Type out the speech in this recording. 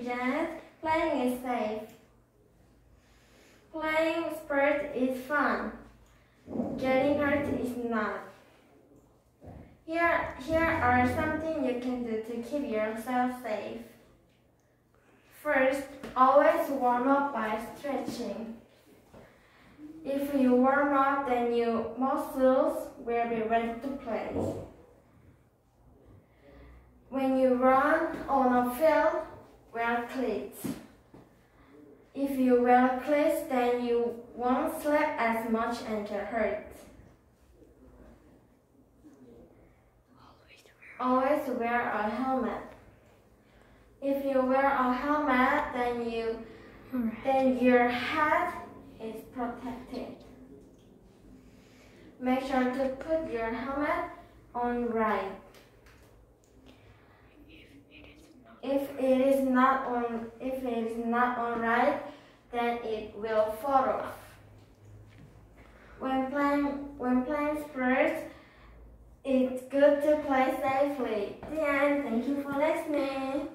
Playing is safe. Playing sports is fun. Getting hurt is not. Here, here are something you can do to keep yourself safe. First, always warm up by stretching. If you warm up, then your muscles will be ready to play. When you run on a field, wear cleats. If you wear cleats, then you won't slip as much and get hurt. Always wear a helmet. If you wear a helmet, then you then your head is protected. Make sure to put your helmet on right. If it is not on, if it is not on right, then it will fall off. When playing, when playing sports, it's good to play safely. Yeah, thank you for listening.